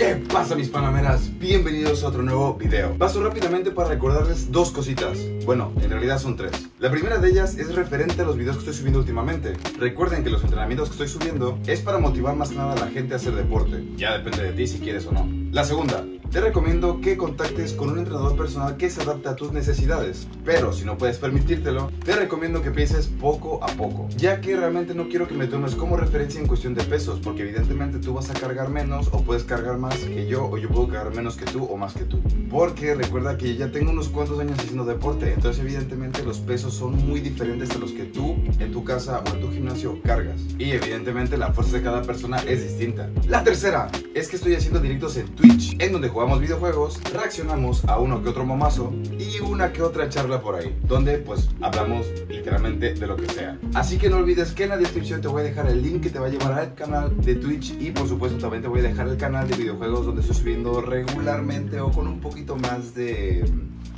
¿Qué pasa mis panameras? Bienvenidos a otro nuevo video. Paso rápidamente para recordarles dos cositas. Bueno, en realidad son tres. La primera de ellas es referente a los videos que estoy subiendo últimamente. Recuerden que los entrenamientos que estoy subiendo es para motivar más que nada a la gente a hacer deporte. Ya depende de ti si quieres o no. La segunda, te recomiendo que contactes con un entrenador personal que se adapte a tus necesidades. Pero si no puedes permitírtelo, te recomiendo que pienses poco a poco. Ya que realmente no quiero que me tomes como referencia en cuestión de pesos, porque evidentemente tú vas a cargar menos o puedes cargar más que yo o yo puedo cargar menos que tú o más que tú. Porque recuerda que ya tengo unos cuantos años haciendo deporte, entonces evidentemente los pesos son muy diferentes a los que tú en tu casa o en tu gimnasio cargas. Y evidentemente la fuerza de cada persona es distinta. La tercera es que estoy haciendo directos en Twitch, en donde jugamos videojuegos, reaccionamos a uno que otro momazo y una que otra charla por ahí, donde pues hablamos literalmente de lo que sea. Así que no olvides que en la descripción te voy a dejar el link que te va a llevar al canal de Twitch y por supuesto también te voy a dejar el canal de videojuegos donde estoy subiendo regularmente o con un poquito más de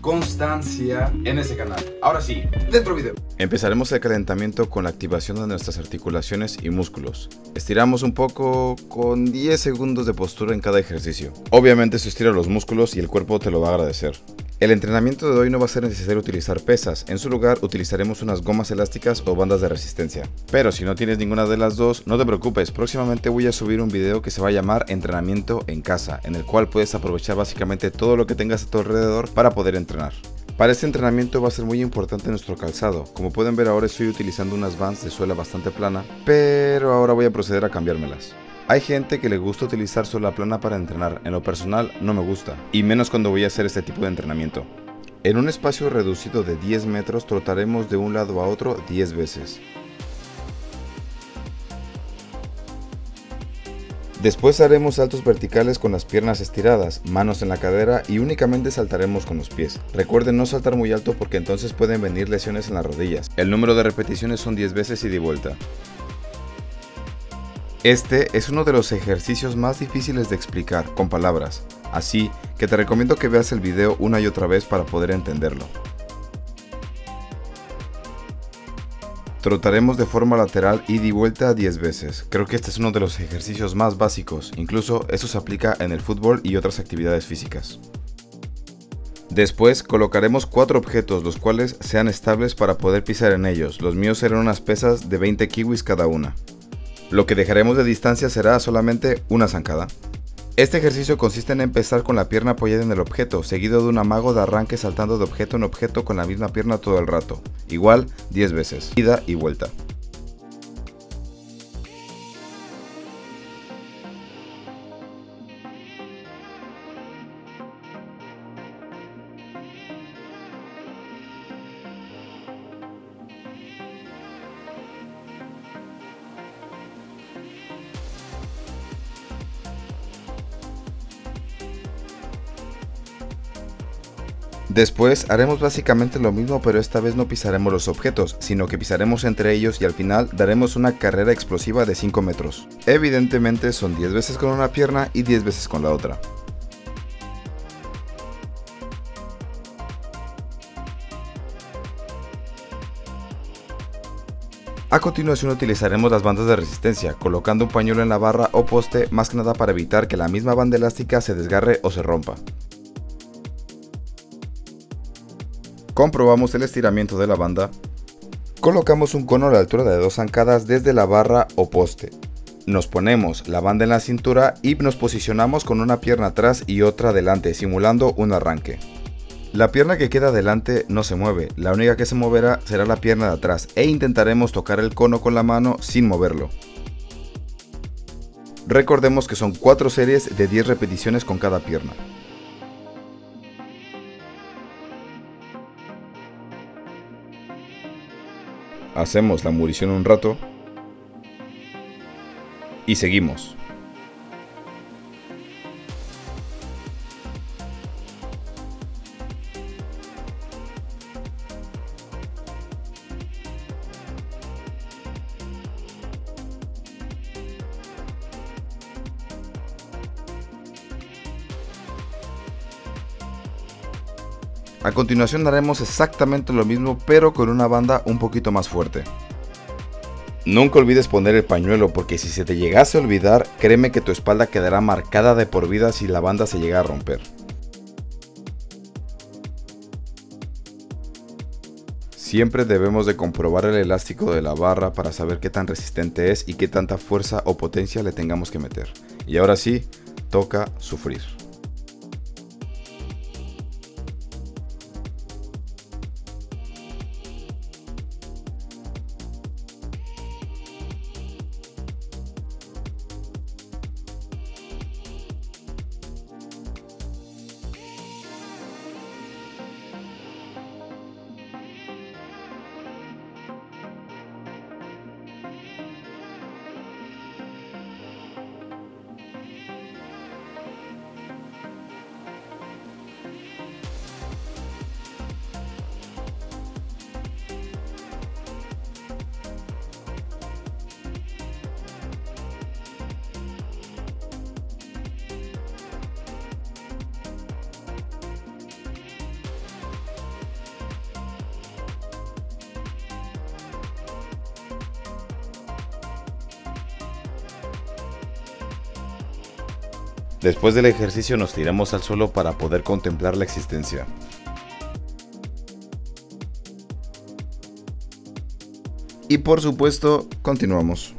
constancia en ese canal. Ahora sí, dentro video. Empezaremos el calentamiento con la activación de nuestras articulaciones y músculos. Estiramos un poco con 10 segundos de postura en cada ejercicio. Obviamente se estira los músculos y el cuerpo te lo va a agradecer. El entrenamiento de hoy no va a ser necesario utilizar pesas, en su lugar utilizaremos unas gomas elásticas o bandas de resistencia. Pero si no tienes ninguna de las dos, no te preocupes, próximamente voy a subir un video que se va a llamar entrenamiento en casa, en el cual puedes aprovechar básicamente todo lo que tengas a tu alrededor para poder entrenar. Para este entrenamiento va a ser muy importante nuestro calzado, como pueden ver ahora estoy utilizando unas Vans de suela bastante plana, pero ahora voy a proceder a cambiármelas. Hay gente que le gusta utilizar suela plana para entrenar, en lo personal no me gusta, y menos cuando voy a hacer este tipo de entrenamiento. En un espacio reducido de 10 metros trotaremos de un lado a otro 10 veces. Después haremos saltos verticales con las piernas estiradas, manos en la cadera y únicamente saltaremos con los pies. Recuerden no saltar muy alto porque entonces pueden venir lesiones en las rodillas. El número de repeticiones son 10 veces y de vuelta. Este es uno de los ejercicios más difíciles de explicar con palabras, así que te recomiendo que veas el video una y otra vez para poder entenderlo. Trotaremos de forma lateral y de vuelta 10 veces. Creo que este es uno de los ejercicios más básicos, incluso eso se aplica en el fútbol y otras actividades físicas. Después colocaremos cuatro objetos los cuales sean estables para poder pisar en ellos. Los míos serán unas pesas de 20 kiwis cada una. Lo que dejaremos de distancia será solamente una zancada. Este ejercicio consiste en empezar con la pierna apoyada en el objeto, seguido de un amago de arranque saltando de objeto en objeto con la misma pierna todo el rato, igual 10 veces, ida y vuelta. Después haremos básicamente lo mismo pero esta vez no pisaremos los objetos, sino que pisaremos entre ellos y al final daremos una carrera explosiva de 5 metros. Evidentemente son 10 veces con una pierna y 10 veces con la otra. A continuación utilizaremos las bandas de resistencia, colocando un pañuelo en la barra o poste más que nada para evitar que la misma banda elástica se desgarre o se rompa. Comprobamos el estiramiento de la banda. Colocamos un cono a la altura de dos zancadas desde la barra o poste. Nos ponemos la banda en la cintura y nos posicionamos con una pierna atrás y otra adelante, simulando un arranque. La pierna que queda adelante no se mueve, la única que se moverá será la pierna de atrás e intentaremos tocar el cono con la mano sin moverlo. Recordemos que son 4 series de 10 repeticiones con cada pierna. Hacemos la munición un rato y seguimos. A continuación haremos exactamente lo mismo pero con una banda un poquito más fuerte. Nunca olvides poner el pañuelo porque si se te llegase a olvidar, créeme que tu espalda quedará marcada de por vida si la banda se llega a romper. Siempre debemos de comprobar el elástico de la barra para saber qué tan resistente es y qué tanta fuerza o potencia le tengamos que meter. Y ahora sí, toca sufrir. Después del ejercicio nos tiramos al suelo para poder contemplar la existencia. Y por supuesto, continuamos.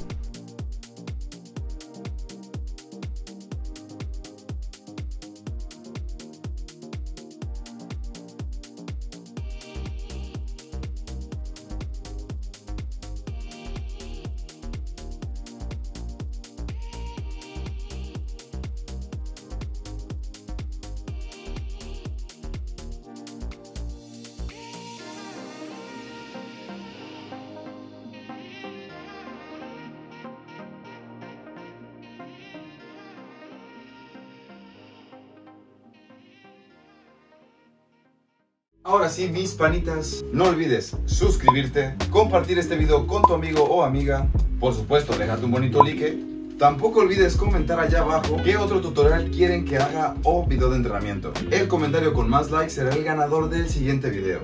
Ahora sí, mis panitas, no olvides suscribirte, compartir este video con tu amigo o amiga, por supuesto, déjate un bonito like. Tampoco olvides comentar allá abajo qué otro tutorial quieren que haga o video de entrenamiento. El comentario con más likes será el ganador del siguiente video.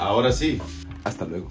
Ahora sí, hasta luego.